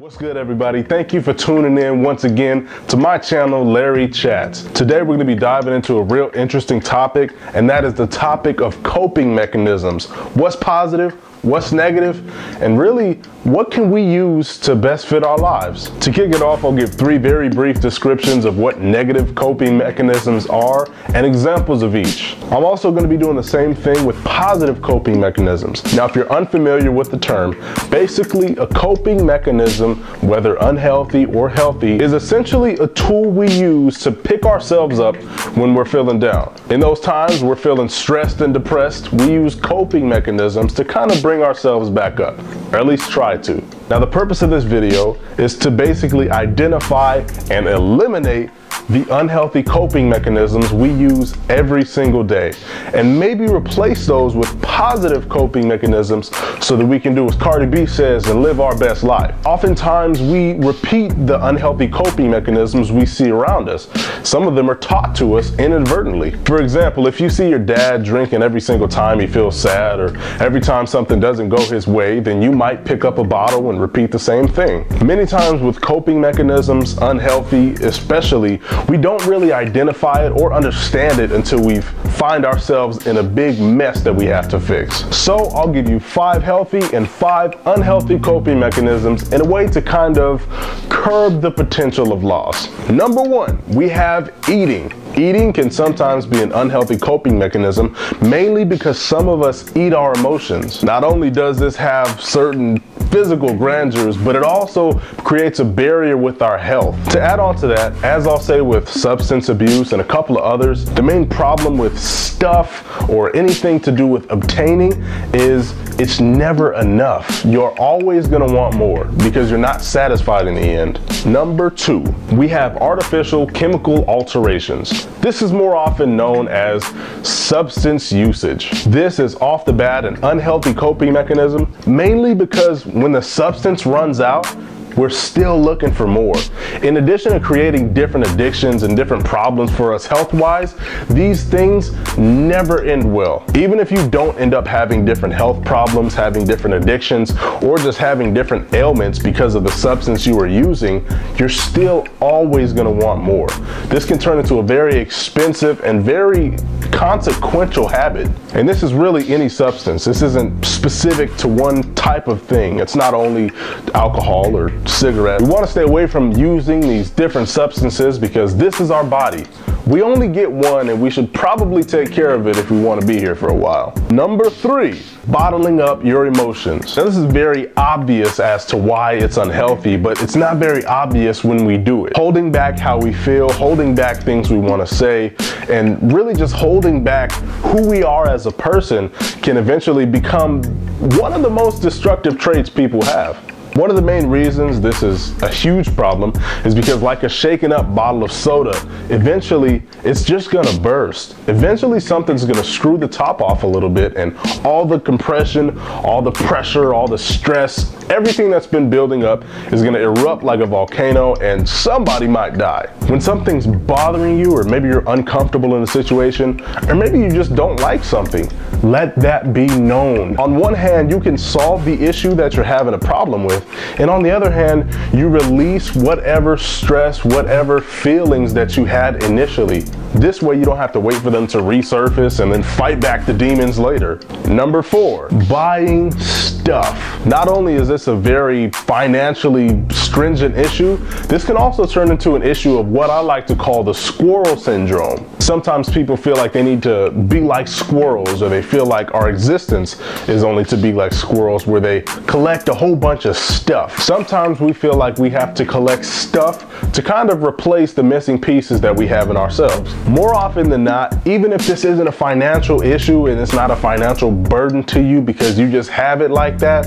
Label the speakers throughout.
Speaker 1: What's good everybody? Thank you for tuning in once again to my channel Larry Chats. Today we're going to be diving into a real interesting topic and that is the topic of coping mechanisms. What's positive? What's? And really what can we use to best fit our lives? To kick it off, I'll give three very brief descriptions of what negative coping mechanisms are and examples of each. I'm also going to be doing the same thing with positive coping mechanisms. Now, if you're unfamiliar with the term, basically a coping mechanism, whether unhealthy or healthy, is essentially a tool we use to pick ourselves up when we're feeling down. In those times we're feeling stressed and depressed, we use coping mechanisms to kind of bring ourselves back up, or at least try try to. Now the purpose of this video is to basically identify and eliminate the unhealthy coping mechanisms we use every single day and maybe replace those with positive coping mechanisms so that we can do as Cardi B says and live our best life. Oftentimes we repeat the unhealthy coping mechanisms we see around us. Some of them are taught to us inadvertently. For example, if you see your dad drinking every single time he feels sad or every time something doesn't go his way, then you might pick up a bottle and repeat the same thing. Many times with coping mechanisms, unhealthy especially, we don't really identify it or understand it until we find ourselves in a big mess that we have to fix. So I'll give you five healthy and five unhealthy coping mechanisms in a way to kind of curb the potential of loss. Number one, we have eating. Eating can sometimes be an unhealthy coping mechanism, mainly because some of us eat our emotions. Not only does this have certain physical grandeurs, but it also creates a barrier with our health. To add on to that, as I'll say with substance abuse and a couple of others, the main problem with stuff or anything to do with obtaining is it's never enough. You're always gonna want more because you're not satisfied in the end. Number two, we have artificial chemical alterations. This is more often known as substance usage. This is off the bat an unhealthy coping mechanism, mainly because when the substance runs out, we're still looking for more. In addition to creating different addictions and different problems for us health-wise, these things never end well. Even if you don't end up having different health problems, having different addictions, or just having different ailments because of the substance you are using, you're still always gonna want more. This can turn into a very expensive and very consequential habit. And this is really any substance. This isn't specific to one type of thing. It's not only alcohol or cigarette. We want to stay away from using these different substances because this is our body. We only get one and we should probably take care of it if we want to be here for a while. Number three, bottling up your emotions. Now this is very obvious as to why it's unhealthy, but it's not very obvious when we do it. Holding back how we feel, holding back things we want to say, and really just holding back who we are as a person can eventually become one of the most destructive traits people have. One of the main reasons this is a huge problem is because like a shaken up bottle of soda, eventually it's just gonna burst. Eventually something's gonna screw the top off a little bit and all the compression, all the pressure, all the stress, everything that's been building up is gonna erupt like a volcano and somebody might die. When something's bothering you or maybe you're uncomfortable in a situation or maybe you just don't like something, let that be known. On one hand, you can solve the issue that you're having a problem with and on the other hand, you release whatever stress, whatever feelings that you had initially. This way you don't have to wait for them to resurface and then fight back the demons later. Number four, buying stuff. Not only is this a very financially stringent issue, this can also turn into an issue of what I like to call the squirrel syndrome. Sometimes people feel like they need to be like squirrels or they feel like our existence is only to be like squirrels where they collect a whole bunch of stuff. Sometimes we feel like we have to collect stuff to kind of replace the missing pieces that we have in ourselves. More often than not, even if this isn't a financial issue and it's not a financial burden to you because you just have it like that,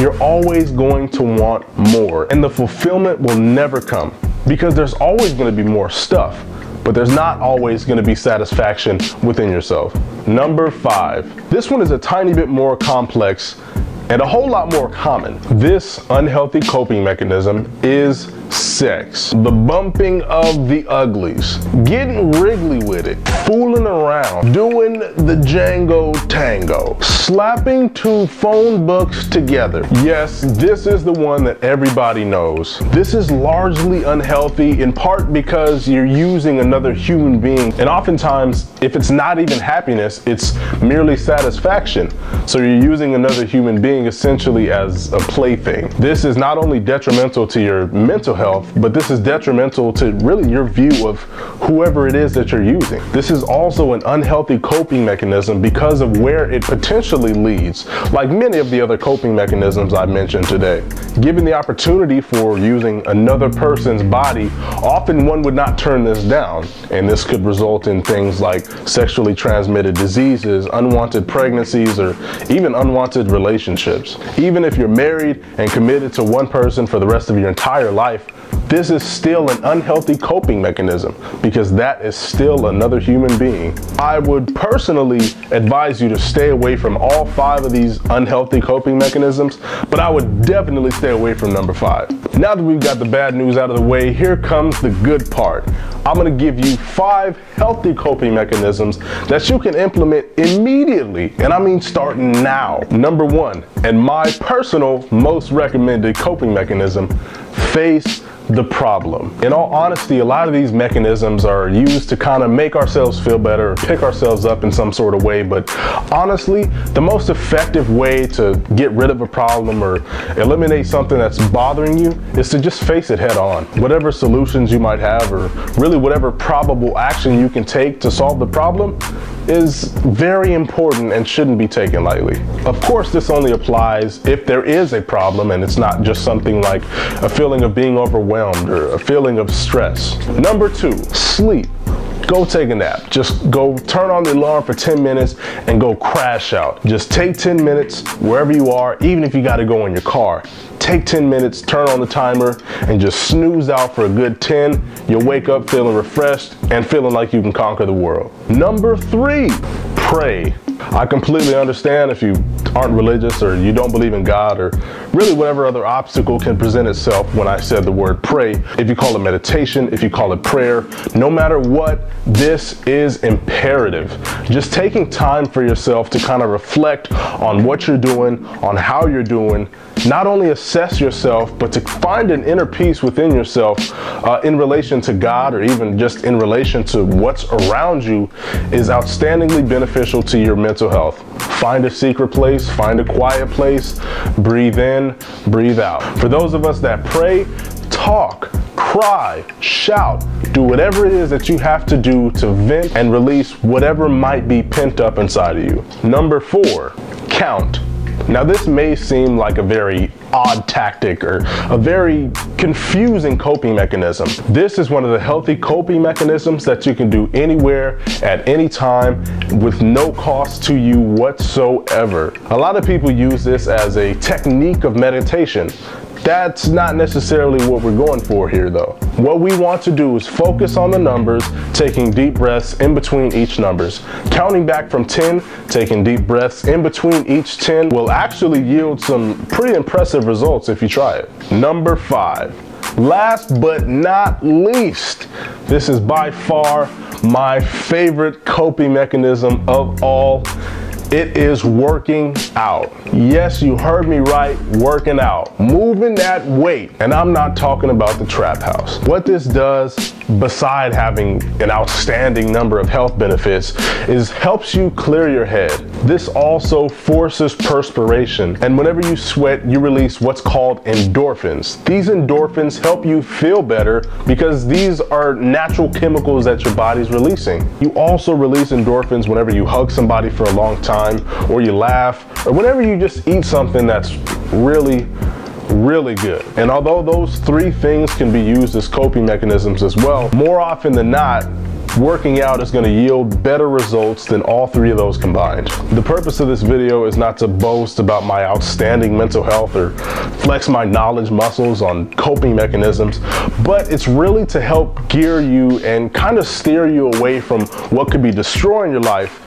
Speaker 1: you're always going to want more. And the fulfillment will never come because there's always going to be more stuff but there's not always going to be satisfaction within yourself. Number five, this one is a tiny bit more complex and a whole lot more common. This unhealthy coping mechanism is sex, the bumping of the uglies, getting wriggly with it, fooling around, doing the Django tango, slapping two phone books together. Yes, this is the one that everybody knows. This is largely unhealthy in part because you're using another human being and oftentimes if it's not even happiness, it's merely satisfaction. So you're using another human being essentially as a plaything. This is not only detrimental to your mental health, but this is detrimental to really your view of whoever it is that you're using. This is also an unhealthy coping mechanism because of where it potentially leads, like many of the other coping mechanisms I mentioned today. Given the opportunity for using another person's body, often one would not turn this down, and this could result in things like sexually transmitted diseases, unwanted pregnancies, or even unwanted relationships. Even if you're married and committed to one person for the rest of your entire life, this is still an unhealthy coping mechanism because that is still another human being. I would personally advise you to stay away from all five of these unhealthy coping mechanisms, but I would definitely stay away from number five. Now that we've got the bad news out of the way, here comes the good part. I'm gonna give you five healthy coping mechanisms that you can implement immediately, and I mean starting now. Number one, and my personal most recommended coping mechanism, face the problem. In all honesty, a lot of these mechanisms are used to kind of make ourselves feel better, pick ourselves up in some sort of way, but honestly, the most effective way to get rid of a problem or eliminate something that's bothering you is to just face it head on. Whatever solutions you might have or really whatever probable action you can take to solve the problem, is very important and shouldn't be taken lightly. Of course, this only applies if there is a problem and it's not just something like a feeling of being overwhelmed or a feeling of stress. Number two, sleep go take a nap. Just go turn on the alarm for 10 minutes and go crash out. Just take 10 minutes wherever you are, even if you got to go in your car. Take 10 minutes, turn on the timer, and just snooze out for a good 10. You'll wake up feeling refreshed and feeling like you can conquer the world. Number three, pray. I completely understand if you aren't religious or you don't believe in God or really whatever other obstacle can present itself when I said the word pray. If you call it meditation, if you call it prayer, no matter what, this is imperative. Just taking time for yourself to kind of reflect on what you're doing, on how you're doing, not only assess yourself, but to find an inner peace within yourself uh, in relation to God or even just in relation to what's around you is outstandingly beneficial to your mental health. Find a secret place, find a quiet place, breathe in, breathe out. For those of us that pray, talk, cry, shout, do whatever it is that you have to do to vent and release whatever might be pent up inside of you. Number four, count. Now this may seem like a very odd tactic or a very confusing coping mechanism. This is one of the healthy coping mechanisms that you can do anywhere at any time with no cost to you whatsoever. A lot of people use this as a technique of meditation. That's not necessarily what we're going for here though. What we want to do is focus on the numbers, taking deep breaths in between each numbers. Counting back from 10, taking deep breaths in between each 10 will actually yield some pretty impressive results if you try it. Number five, last but not least, this is by far my favorite coping mechanism of all it is working out. Yes, you heard me right, working out. Moving that weight. And I'm not talking about the trap house. What this does, beside having an outstanding number of health benefits, is helps you clear your head. This also forces perspiration. And whenever you sweat, you release what's called endorphins. These endorphins help you feel better because these are natural chemicals that your body's releasing. You also release endorphins whenever you hug somebody for a long time time or you laugh or whenever you just eat something that's really really good. And although those three things can be used as coping mechanisms as well, more often than not, working out is going to yield better results than all three of those combined. The purpose of this video is not to boast about my outstanding mental health or flex my knowledge muscles on coping mechanisms, but it's really to help gear you and kind of steer you away from what could be destroying your life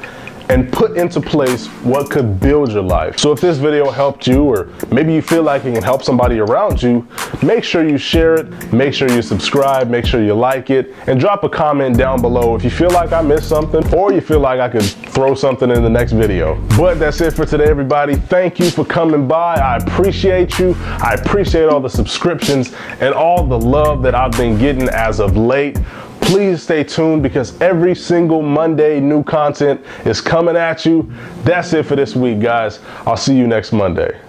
Speaker 1: and put into place what could build your life. So if this video helped you, or maybe you feel like it can help somebody around you, make sure you share it, make sure you subscribe, make sure you like it, and drop a comment down below if you feel like I missed something or you feel like I could throw something in the next video. But that's it for today, everybody. Thank you for coming by. I appreciate you. I appreciate all the subscriptions and all the love that I've been getting as of late. Please stay tuned because every single Monday new content is coming at you. That's it for this week, guys. I'll see you next Monday.